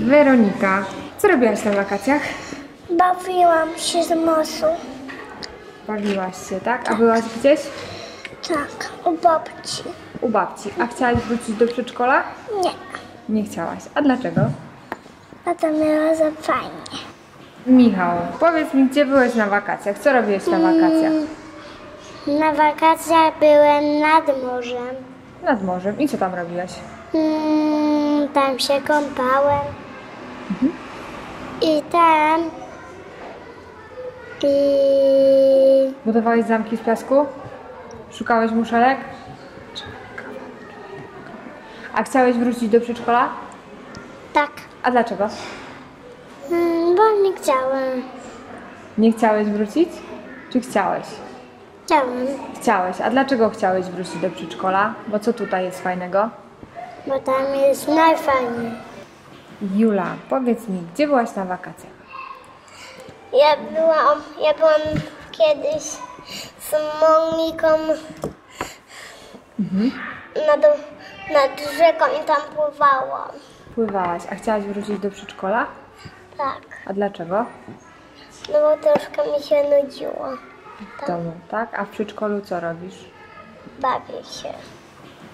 Weronika, co robiłaś na wakacjach? Bawiłam się z mosą. Bawiłaś się, tak? A byłaś gdzieś? Tak, u babci. U babci. A chciałaś wrócić do przedszkola? Nie, Nie chciałaś. A dlaczego? a to miała za fajnie. Michał, powiedz mi, gdzie byłeś na wakacjach? Co robiłeś na wakacjach? Na wakacjach byłem nad morzem. Nad morzem. I co tam robiłeś? Mm, tam się kąpałem. I tam. I. Budowałeś zamki z piasku? Szukałeś muszelek? A chciałeś wrócić do przedszkola? Tak. A dlaczego? Mm, bo nie chciałem. Nie chciałeś wrócić? Czy chciałeś? Chciałem, Chciałeś. A dlaczego chciałeś wrócić do przedszkola? Bo co tutaj jest fajnego? bo tam jest najfajniej. Jula, powiedz mi, gdzie byłaś na wakacjach? Ja byłam, ja byłam kiedyś z Moniką nad, nad rzeką i tam pływałam. Pływałaś. A chciałaś wrócić do przedszkola? Tak, A dlaczego? no bo troszkę mi się nudziło. W domu, tak? A w przedszkolu co robisz? Bawię się.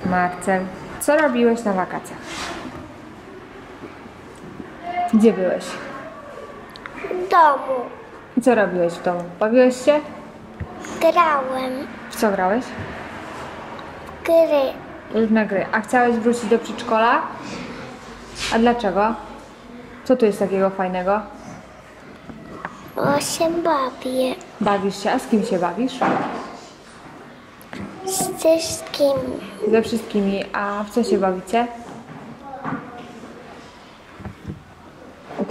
Marcel, co robiłeś na wakacjach? Gdzie byłeś? W domu I co robiłeś w domu? Bawiłeś się? grałem W co grałeś? w gry, Różne gry. A chciałeś wrócić do przedszkola? A dlaczego? Co tu jest takiego fajnego? bo się bawię Bawisz się? A z kim się bawisz? z wszystkimi. Ze wszystkimi. A w co się bawicie?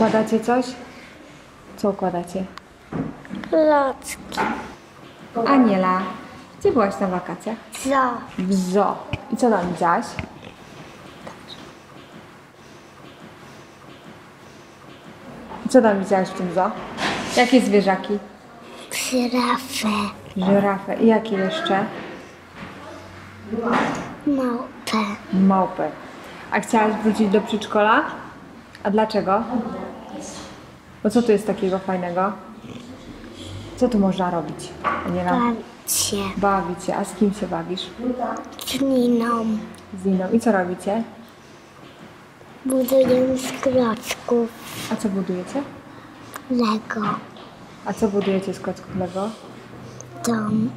Układacie coś? Co układacie? Locki. Aniela, gdzie byłaś na wakacjach? Co? W zoo. I co tam widziałaś? I co tam widziałaś w tym zoo? Jakie zwierzaki? Żyrafę. Żyrafę. I jakie jeszcze? Małpę. Małpę. A chciałaś wrócić do przedszkola? A dlaczego? Bo co tu jest takiego fajnego? Co tu można robić? Aniela? Bawić się Bawić się. A z kim się bawisz? z Niną. Z Niną. I co robicie? Buduję z klocków A co budujecie? Lego. A co budujecie z klocków Lego? Dom.